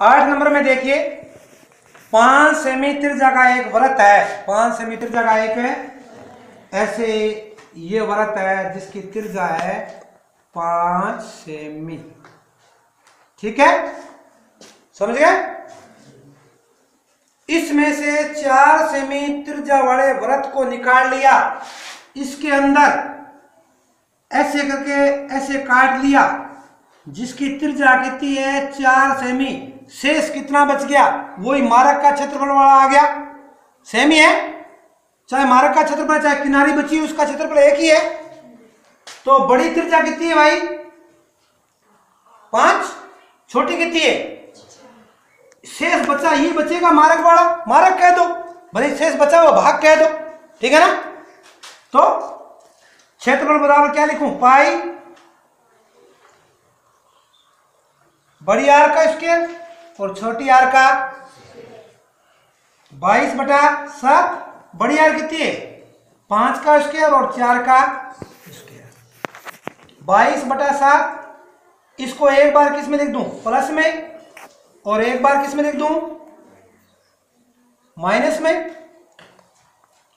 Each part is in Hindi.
आठ नंबर में देखिए, पाँच सेमी त्रिज्या का एक व्रत है। पाँच सेमी त्रिज्या का एक है। ऐसे ये व्रत है, जिसकी त्रिज्या है पाँच सेमी। ठीक है? समझ गए? इसमें से चार सेमी त्रिज्या वाले व्रत को निकाल लिया। इसके अंदर ऐसे करके ऐसे काट लिया, जिसकी त्रिज्या कितनी है? चार सेमी। शेष कितना बच गया? वही मारक का क्षेत्रफल वाला आ गया। सेमी है चाहे मारक का क्षेत्रफल, चाहे किनारी बची है उसका क्षेत्रफल एक ही है। तो बड़ी त्रिज्या कितनी है भाई? पाँच? छोटी कितनी है? शेष बचा ही बचेगा मारक वाला। मारक कह दो। भले शेष बचा हुआ, भाग कह दो। ठीक है ना? तो क्षेत्रफल बराबर क्या लिखूं? पाई बड़ी आर का स्केयर और छोटी आर का बाईस बटा सात, बड़ी आर कितनी है? पाँच का स्केयर और चार का स्केयर बाईस बटा सात, इसको एक बार किसमें लिख दूँ? प्लस में। और एक बार किसमें लिख दूँ? माइनस में।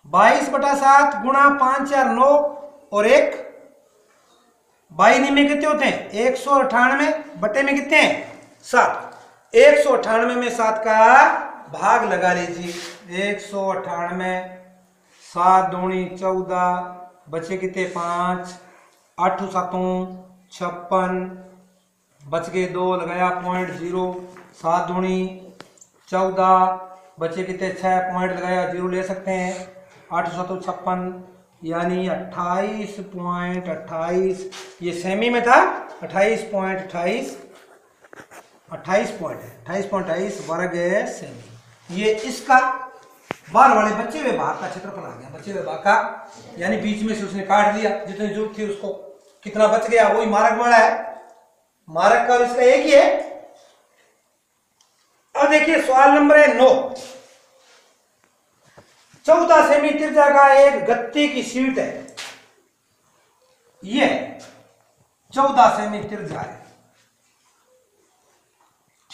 बाईस बटा सात गुणा पाँच चार नौ और एक। बाईनी में कितने होते हैं? एक सौ अठानवे बटे में कितने हैं? सात। एक सौ अठानवे में सात का भाग लगा लीजिए। एक सौ अठानवे, सात दूनी चौदह, बचे कितने? पाँच, आठ सातों, छप्पन, बच गए दो, लगाया पॉइंट ज़ीरो, सात दूनी चौदह, बचे कितने? छः पॉइंट लगाया, ज़ीरो ले सकते हैं। आठ सौ छप्पन, यानी अट्ठाईस पॉइंट अट्ठाईस। ये सेमी में था, अट्ठाईस पॉइंट अट्ठाईस। अट्ठाईस पॉइंट है। अट्ठाईस पॉइंट अट्ठाईस वर्ग सेमी ये इसका बाहर वाले बच्चे हुए भाग का क्षेत्रफल आ गया। बच्चे हुए भाग का यानी बीच में से उसने काट दिया। जितनी ज़रूरत थी उसको कितना बच गया वही मारक वाला है। मारक का इसका एक ही है। अब देखिए सवाल नंबर है नौ। चौदह सेमी त्रिज्या का एक गत्ते की सीट है। यह चौदह सेमी त्रिज्या है।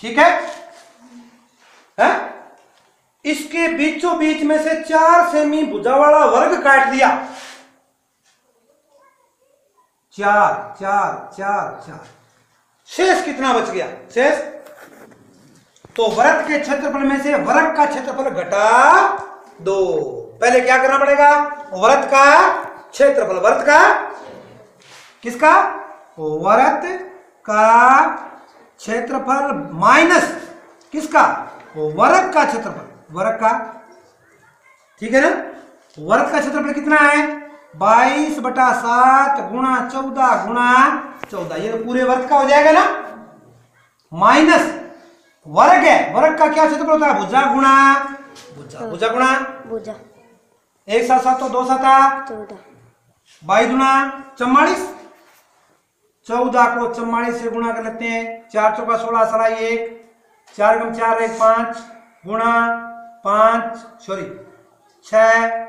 ठीक है? है? इसके बीचों बीच में से चार सेमी भुजा वाला वर्ग काट दिया चार चार चार चार। शेष कितना बच गया? शेष? तो वर्ग के क्षेत्रफल में से वर्ग का क्षेत्रफल घटा दो। पहले क्या करना पड़ेगा? वर्त का क्षेत्रफल। वर्त का? किसका? वर्त का क्षेत्रफल माइनस किसका? वर्ग का क्षेत्रफल। वर्ग का ठीक है ना? वर्ग का क्षेत्रफल कितना है? बाईस बटा सात गुणा चौदह गुणा चौदह। ये तो पूरे वर्ग का हो जाएगा ना? माइनस वर्ग है। वर्ग का क्या क्षेत्रफल होता है? भुजा गुणा भुजा भुजा गुणा। भुजा। एक सात सात तो दो सात चौदह। बाई गुणा चौवालीस। चौदह को चौवालीस से गुणा कर लेते हैं। चार चौका सोलह, सलाई एक। चार गम चार एक पाँच। गुणा पाँच सॉरी छ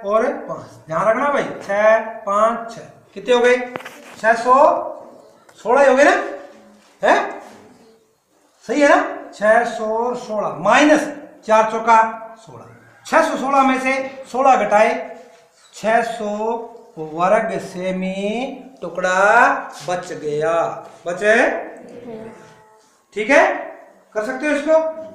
और पाँच। ध्यान रखना भाई छ पाँच छ कितने हो गए? छह सौ सोलह हो गए ना? है? सही है ना? छह सौ सोलह, माइनस चार चौका सोलह। छह सौ सोलह में से सोलह घटाए, छह सौ वर्ग सेमी टुकड़ा बच गया। बचे? ठीक है? कर सकते हो इसको?